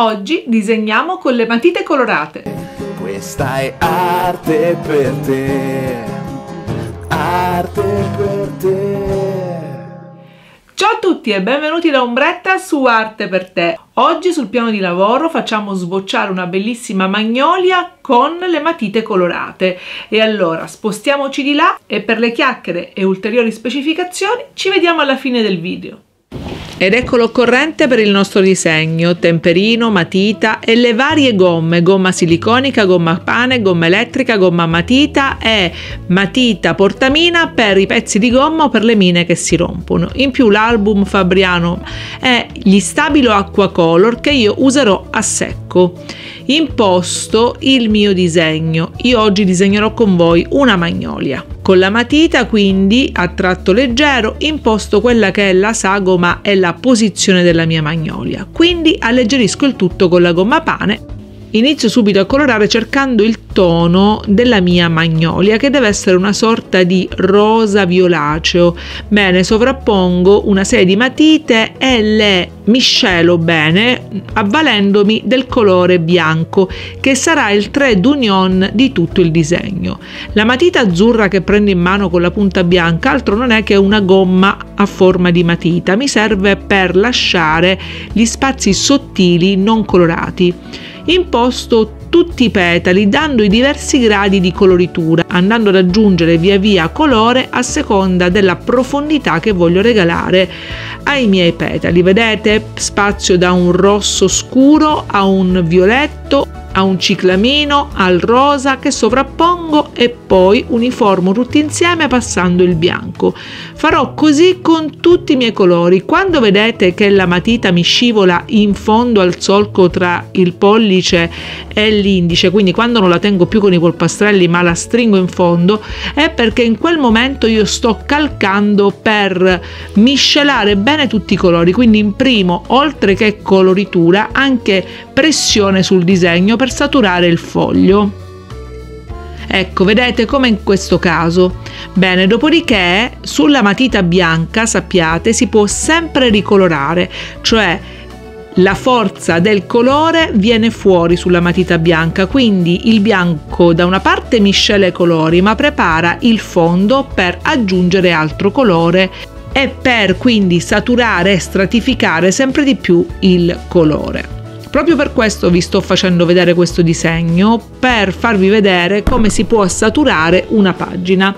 Oggi disegniamo con le matite colorate. Questa è arte per te, arte per te. Ciao a tutti e benvenuti da Ombretta su Arte per te. Oggi sul piano di lavoro facciamo sbocciare una bellissima magnolia con le matite colorate. E allora spostiamoci di là e per le chiacchiere e ulteriori specificazioni ci vediamo alla fine del video. Ed ecco l'occorrente per il nostro disegno, temperino, matita e le varie gomme, gomma siliconica, gomma pane, gomma elettrica, gomma matita e matita portamina per i pezzi di gomma o per le mine che si rompono. In più l'album Fabriano è gli stabilo acqua color che io userò a secco imposto il mio disegno. Io oggi disegnerò con voi una magnolia. Con la matita quindi a tratto leggero imposto quella che è la sagoma e la posizione della mia magnolia. Quindi alleggerisco il tutto con la gomma pane Inizio subito a colorare cercando il tono della mia magnolia che deve essere una sorta di rosa violaceo. Bene, sovrappongo una serie di matite e le miscelo bene avvalendomi del colore bianco che sarà il trait d'union di tutto il disegno. La matita azzurra che prendo in mano con la punta bianca altro non è che una gomma a forma di matita, mi serve per lasciare gli spazi sottili non colorati imposto tutti i petali dando i diversi gradi di coloritura, andando ad aggiungere via via colore a seconda della profondità che voglio regalare ai miei petali. Vedete? Spazio da un rosso scuro a un violetto a un ciclamino, al rosa che sovrappongo e poi uniformo tutti insieme passando il bianco. Farò così con tutti i miei colori. Quando vedete che la matita mi scivola in fondo al solco tra il pollice e l'indice, quindi quando non la tengo più con i polpastrelli ma la stringo in fondo, è perché in quel momento io sto calcando per miscelare bene tutti i colori. Quindi imprimo, oltre che coloritura, anche pressione sul disegno per saturare il foglio. Ecco, vedete come in questo caso. Bene, dopodiché sulla matita bianca, sappiate, si può sempre ricolorare, cioè la forza del colore viene fuori sulla matita bianca, quindi il bianco da una parte miscela i colori, ma prepara il fondo per aggiungere altro colore e per quindi saturare e stratificare sempre di più il colore. Proprio per questo vi sto facendo vedere questo disegno, per farvi vedere come si può saturare una pagina.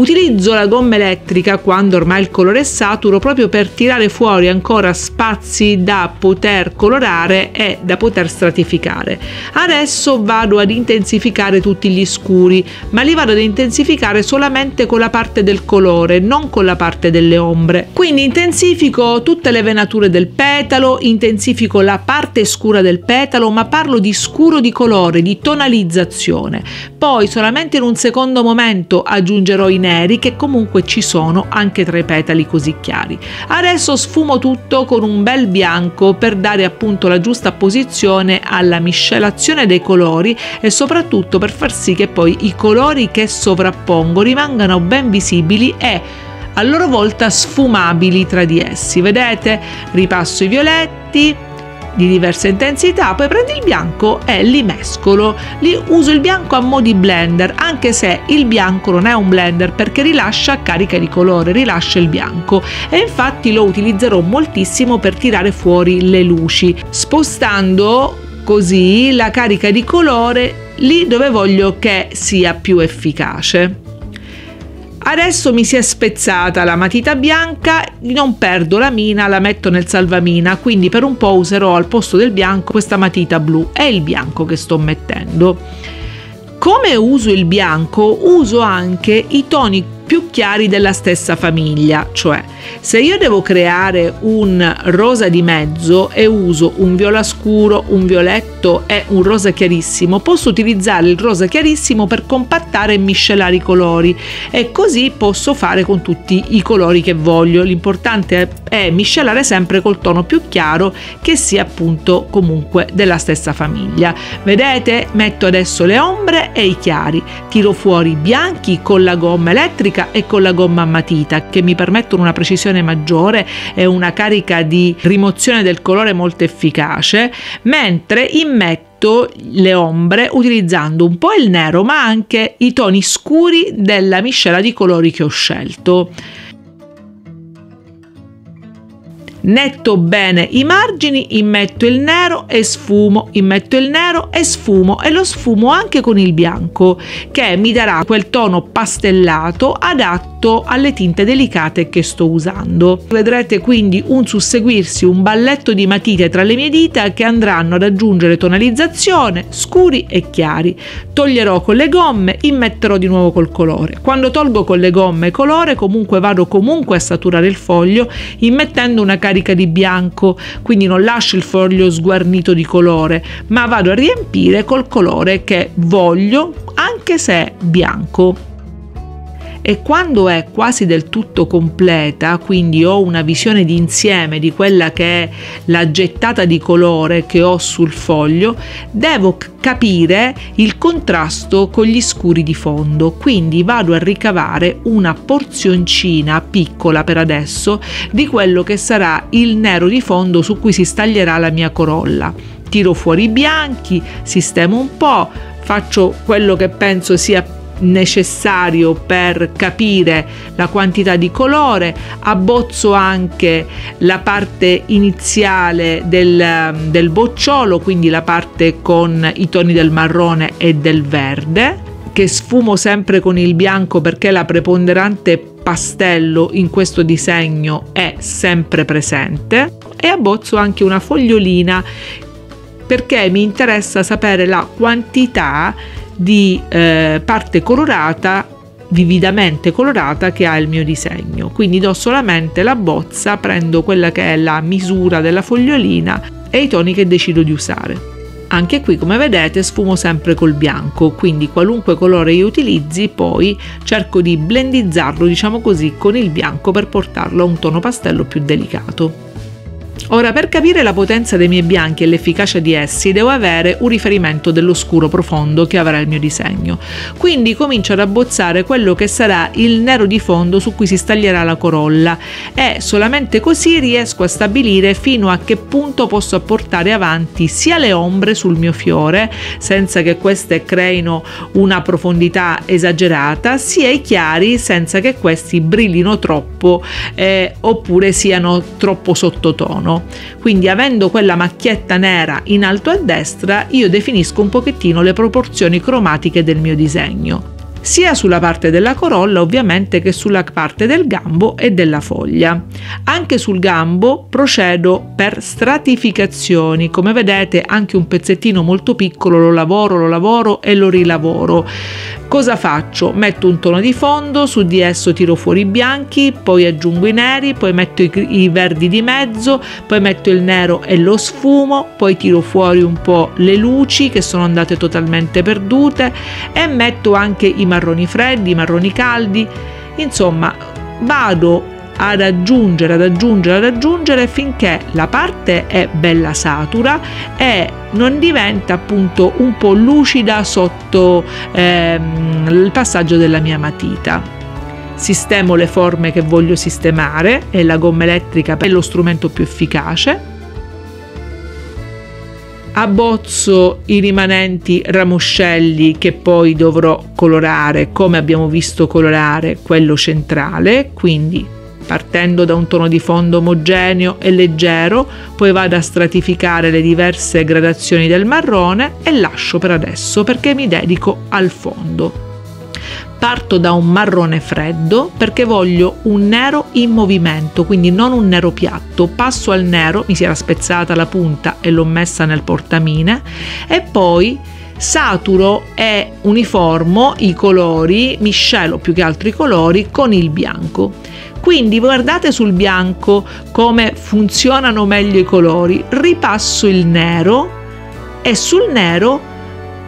Utilizzo la gomma elettrica quando ormai il colore è saturo proprio per tirare fuori ancora spazi da poter colorare e da poter stratificare. Adesso vado ad intensificare tutti gli scuri, ma li vado ad intensificare solamente con la parte del colore, non con la parte delle ombre. Quindi intensifico tutte le venature del petalo, intensifico la parte scura del petalo, ma parlo di scuro di colore, di tonalizzazione. Poi solamente in un secondo momento aggiungerò i neri che comunque ci sono anche tra i petali così chiari. Adesso sfumo tutto con un bel bianco per dare appunto la giusta posizione alla miscelazione dei colori e soprattutto per far sì che poi i colori che sovrappongo rimangano ben visibili e a loro volta sfumabili tra di essi. Vedete? Ripasso i violetti, di diversa intensità, poi prendo il bianco e li mescolo. Li uso il bianco a mo' di blender, anche se il bianco non è un blender perché rilascia carica di colore, rilascia il bianco e infatti lo utilizzerò moltissimo per tirare fuori le luci, spostando così la carica di colore lì dove voglio che sia più efficace. Adesso mi si è spezzata la matita bianca, non perdo la mina, la metto nel salvamina, quindi per un po' userò al posto del bianco questa matita blu, è il bianco che sto mettendo. Come uso il bianco, uso anche i toni più chiari della stessa famiglia, cioè se io devo creare un rosa di mezzo e uso un viola scuro, un violetto e un rosa chiarissimo, posso utilizzare il rosa chiarissimo per compattare e miscelare i colori e così posso fare con tutti i colori che voglio. L'importante è miscelare sempre col tono più chiaro che sia appunto comunque della stessa famiglia. Vedete? Metto adesso le ombre e i chiari, tiro fuori i bianchi con la gomma elettrica elettrica e con la gomma a matita che mi permettono una precisione maggiore e una carica di rimozione del colore molto efficace, mentre immetto le ombre utilizzando un po' il nero ma anche i toni scuri della miscela di colori che ho scelto netto bene i margini, immetto il nero e sfumo, immetto il nero e sfumo e lo sfumo anche con il bianco che mi darà quel tono pastellato adatto alle tinte delicate che sto usando. Vedrete quindi un susseguirsi, un balletto di matite tra le mie dita che andranno ad aggiungere tonalizzazione, scuri e chiari. Toglierò con le gomme, immetterò di nuovo col colore. Quando tolgo con le gomme colore comunque vado comunque a saturare il foglio immettendo una carica di bianco, quindi non lascio il foglio sguarnito di colore, ma vado a riempire col colore che voglio, anche se bianco e quando è quasi del tutto completa, quindi ho una visione d'insieme di quella che è la gettata di colore che ho sul foglio, devo capire il contrasto con gli scuri di fondo, quindi vado a ricavare una porzioncina piccola per adesso di quello che sarà il nero di fondo su cui si staglierà la mia corolla. Tiro fuori i bianchi, sistemo un po', faccio quello che penso sia necessario per capire la quantità di colore, abbozzo anche la parte iniziale del, del bocciolo, quindi la parte con i toni del marrone e del verde, che sfumo sempre con il bianco perché la preponderante pastello in questo disegno è sempre presente. E abbozzo anche una fogliolina perché mi interessa sapere la quantità di eh, parte colorata vividamente colorata che ha il mio disegno. Quindi do solamente la bozza prendo quella che è la misura della fogliolina e i toni che decido di usare. Anche qui come vedete sfumo sempre col bianco quindi qualunque colore io utilizzi poi cerco di blendizzarlo diciamo così con il bianco per portarlo a un tono pastello più delicato Ora, per capire la potenza dei miei bianchi e l'efficacia di essi, devo avere un riferimento dello scuro profondo che avrà il mio disegno. Quindi comincio ad abbozzare quello che sarà il nero di fondo su cui si staglierà la corolla e solamente così riesco a stabilire fino a che punto posso portare avanti sia le ombre sul mio fiore, senza che queste creino una profondità esagerata, sia i chiari senza che questi brillino troppo eh, oppure siano troppo sottotono quindi avendo quella macchietta nera in alto a destra io definisco un pochettino le proporzioni cromatiche del mio disegno sia sulla parte della corolla ovviamente che sulla parte del gambo e della foglia. Anche sul gambo procedo per stratificazioni, come vedete anche un pezzettino molto piccolo lo lavoro, lo lavoro e lo rilavoro. Cosa faccio? Metto un tono di fondo, su di esso tiro fuori i bianchi, poi aggiungo i neri, poi metto i, i verdi di mezzo, poi metto il nero e lo sfumo, poi tiro fuori un po' le luci che sono andate totalmente perdute e metto anche i marroni freddi, i marroni caldi, insomma vado ad aggiungere, ad aggiungere, ad aggiungere finché la parte è bella satura e non diventa appunto un po' lucida sotto ehm, il passaggio della mia matita. Sistemo le forme che voglio sistemare e la gomma elettrica è lo strumento più efficace abbozzo i rimanenti ramoscelli che poi dovrò colorare come abbiamo visto colorare quello centrale quindi partendo da un tono di fondo omogeneo e leggero poi vado a stratificare le diverse gradazioni del marrone e lascio per adesso perché mi dedico al fondo parto da un marrone freddo perché voglio un nero in movimento, quindi non un nero piatto. Passo al nero, mi si era spezzata la punta e l'ho messa nel portamine e poi saturo e uniformo i colori, miscelo più che altro i colori con il bianco. Quindi guardate sul bianco come funzionano meglio i colori. Ripasso il nero e sul nero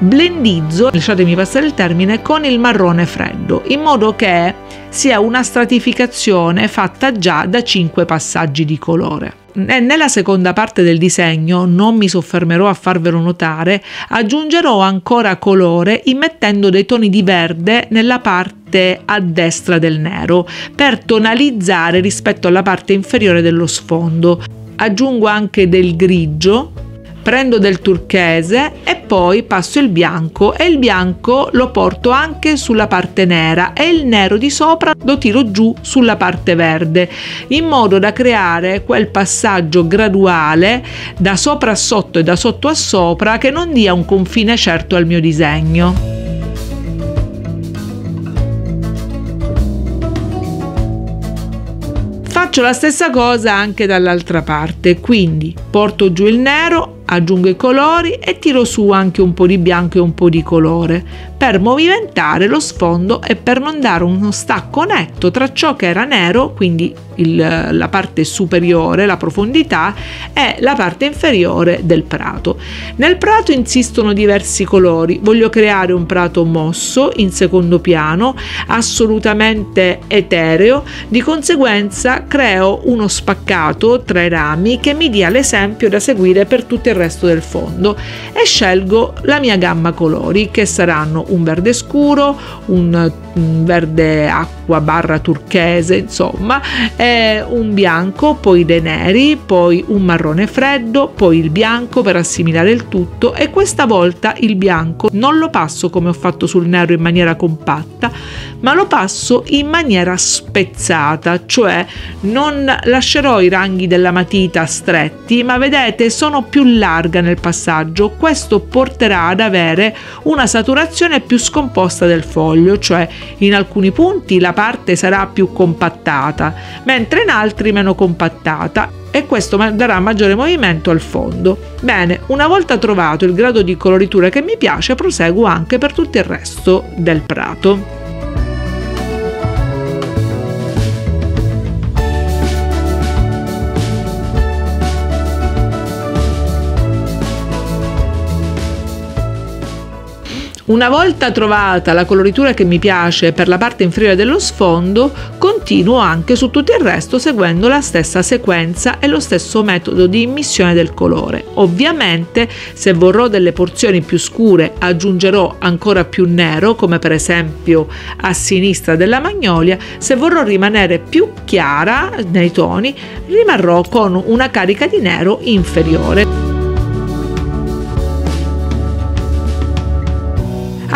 blendizzo, lasciatemi passare il termine, con il marrone freddo, in modo che sia una stratificazione fatta già da 5 passaggi di colore. E nella seconda parte del disegno, non mi soffermerò a farvelo notare, aggiungerò ancora colore immettendo dei toni di verde nella parte a destra del nero per tonalizzare rispetto alla parte inferiore dello sfondo. Aggiungo anche del grigio prendo del turchese e poi passo il bianco e il bianco lo porto anche sulla parte nera e il nero di sopra lo tiro giù sulla parte verde in modo da creare quel passaggio graduale da sopra a sotto e da sotto a sopra che non dia un confine certo al mio disegno. Faccio la stessa cosa anche dall'altra parte, quindi porto giù il nero, aggiungo i colori e tiro su anche un po' di bianco e un po' di colore per movimentare lo sfondo e per non dare uno stacco netto tra ciò che era nero, quindi il, la parte superiore, la profondità, e la parte inferiore del prato. Nel prato insistono diversi colori, voglio creare un prato mosso in secondo piano, assolutamente etereo, di conseguenza creo uno spaccato tra i rami che mi dia l'esempio da seguire per tutto il resto del fondo e scelgo la mia gamma colori che saranno un verde scuro, un, un verde acqua barra turchese, insomma, e un bianco, poi dei neri, poi un marrone freddo, poi il bianco per assimilare il tutto e questa volta il bianco non lo passo come ho fatto sul nero in maniera compatta, ma lo passo in maniera spezzata, cioè non lascerò i ranghi della matita stretti, ma vedete sono più larga nel passaggio. Questo porterà ad avere una saturazione più scomposta del foglio, cioè in alcuni punti la parte sarà più compattata, mentre in altri meno compattata e questo darà maggiore movimento al fondo. Bene, una volta trovato il grado di coloritura che mi piace, proseguo anche per tutto il resto del prato. Una volta trovata la coloritura che mi piace per la parte inferiore dello sfondo, continuo anche su tutto il resto seguendo la stessa sequenza e lo stesso metodo di immissione del colore. Ovviamente se vorrò delle porzioni più scure aggiungerò ancora più nero, come per esempio a sinistra della magnolia, se vorrò rimanere più chiara nei toni rimarrò con una carica di nero inferiore.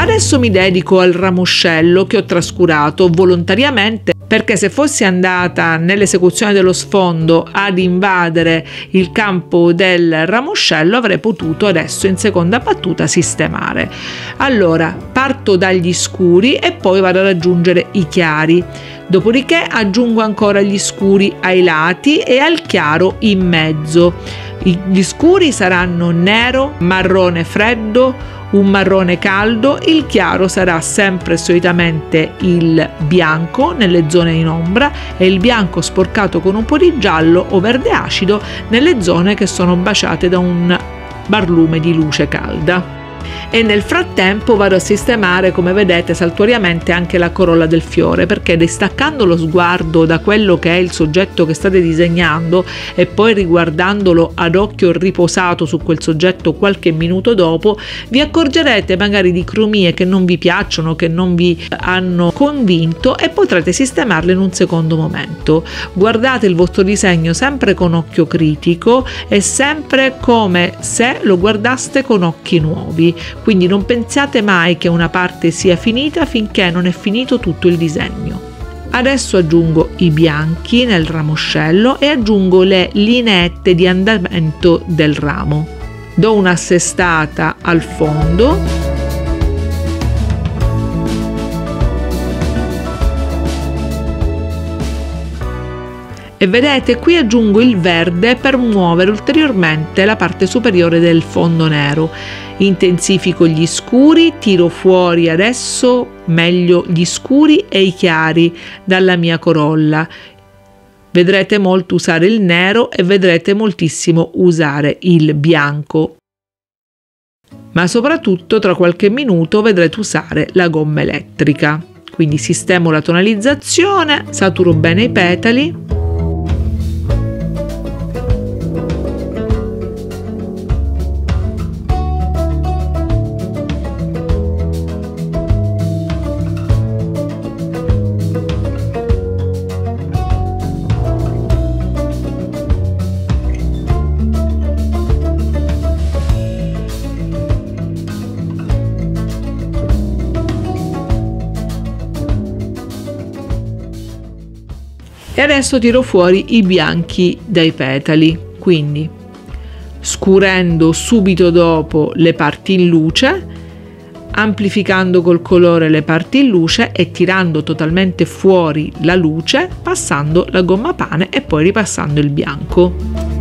Adesso mi dedico al ramoscello che ho trascurato volontariamente perché se fossi andata nell'esecuzione dello sfondo ad invadere il campo del ramoscello avrei potuto adesso in seconda battuta sistemare. Allora parto dagli scuri e poi vado ad aggiungere i chiari. Dopodiché aggiungo ancora gli scuri ai lati e al chiaro in mezzo. Gli scuri saranno nero, marrone freddo, un marrone caldo, il chiaro sarà sempre solitamente il bianco nelle zone in ombra e il bianco sporcato con un po' di giallo o verde acido nelle zone che sono baciate da un barlume di luce calda e nel frattempo vado a sistemare come vedete saltuariamente anche la corolla del fiore perché distaccando lo sguardo da quello che è il soggetto che state disegnando e poi riguardandolo ad occhio riposato su quel soggetto qualche minuto dopo vi accorgerete magari di cromie che non vi piacciono che non vi hanno convinto e potrete sistemarle in un secondo momento. Guardate il vostro disegno sempre con occhio critico e sempre come se lo guardaste con occhi nuovi quindi non pensiate mai che una parte sia finita finché non è finito tutto il disegno. Adesso aggiungo i bianchi nel ramoscello e aggiungo le lineette di andamento del ramo. Do un'assestata al fondo e vedete qui aggiungo il verde per muovere ulteriormente la parte superiore del fondo nero intensifico gli scuri tiro fuori adesso meglio gli scuri e i chiari dalla mia corolla. Vedrete molto usare il nero e vedrete moltissimo usare il bianco. Ma soprattutto tra qualche minuto vedrete usare la gomma elettrica. Quindi sistemo la tonalizzazione saturo bene i petali e adesso tiro fuori i bianchi dai petali. Quindi scurendo subito dopo le parti in luce amplificando col colore le parti in luce e tirando totalmente fuori la luce passando la gomma pane e poi ripassando il bianco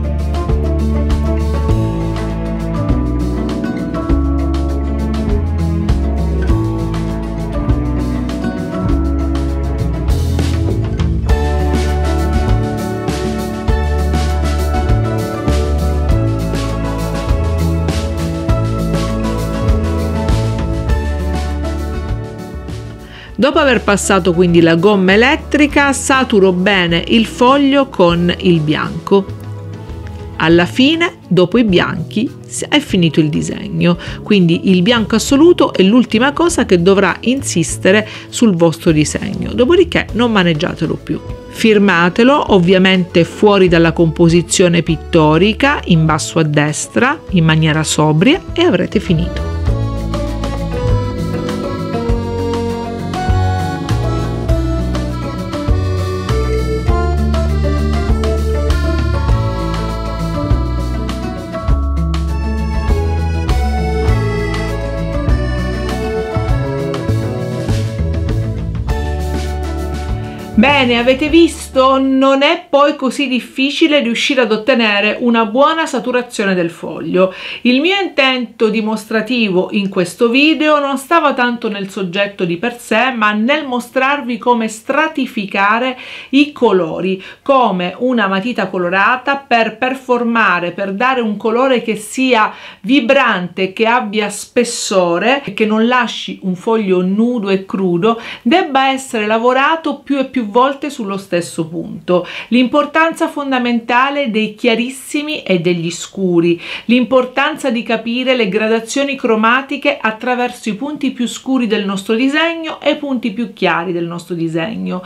Dopo aver passato quindi la gomma elettrica, saturo bene il foglio con il bianco. Alla fine, dopo i bianchi, è finito il disegno, quindi il bianco assoluto è l'ultima cosa che dovrà insistere sul vostro disegno, dopodiché non maneggiatelo più. Firmatelo ovviamente fuori dalla composizione pittorica, in basso a destra, in maniera sobria e avrete finito. Bene, avete visto? Non è poi così difficile riuscire ad ottenere una buona saturazione del foglio. Il mio intento dimostrativo in questo video non stava tanto nel soggetto di per sé, ma nel mostrarvi come stratificare i colori, come una matita colorata per performare, per dare un colore che sia vibrante, che abbia spessore, che non lasci un foglio nudo e crudo, debba essere lavorato più e più volte volte sullo stesso punto. L'importanza fondamentale dei chiarissimi e degli scuri, l'importanza di capire le gradazioni cromatiche attraverso i punti più scuri del nostro disegno e i punti più chiari del nostro disegno.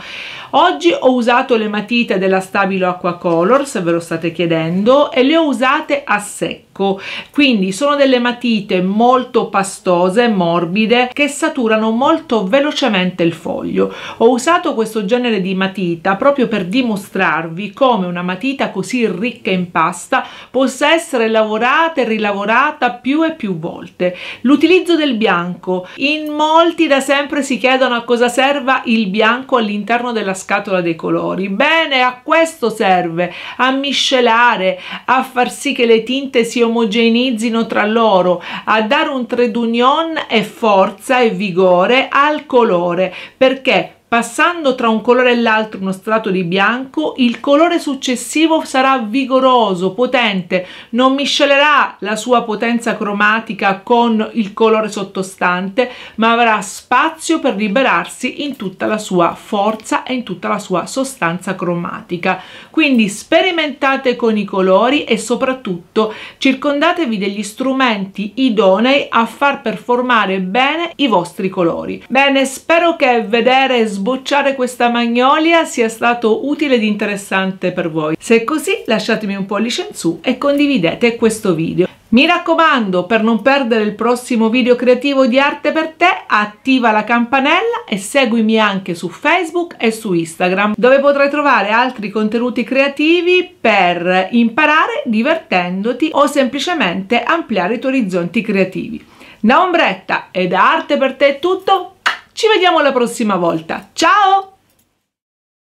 Oggi ho usato le matite della Stabilo Aqua Color, se ve lo state chiedendo, e le ho usate a secco secco quindi sono delle matite molto pastose morbide che saturano molto velocemente il foglio. Ho usato questo genere di matita proprio per dimostrarvi come una matita così ricca in pasta possa essere lavorata e rilavorata più e più volte. L'utilizzo del bianco. In molti da sempre si chiedono a cosa serva il bianco all'interno della scatola dei colori. Bene a questo serve a miscelare a far sì che le tinte si omogeneizzino tra loro, a dare un trade union e forza e vigore al colore, perché Passando tra un colore e l'altro uno strato di bianco, il colore successivo sarà vigoroso, potente, non miscelerà la sua potenza cromatica con il colore sottostante, ma avrà spazio per liberarsi in tutta la sua forza e in tutta la sua sostanza cromatica. Quindi sperimentate con i colori e soprattutto circondatevi degli strumenti idonei a far performare bene i vostri colori. Bene, spero che vedere sbocciare questa magnolia sia stato utile ed interessante per voi. Se è così lasciatemi un pollice in su e condividete questo video. Mi raccomando, per non perdere il prossimo video creativo di Arte per te, attiva la campanella e seguimi anche su Facebook e su Instagram, dove potrai trovare altri contenuti creativi per imparare divertendoti o semplicemente ampliare i tuoi orizzonti creativi. Da Ombretta e da Arte per te è tutto, ci vediamo la prossima volta. Ciao!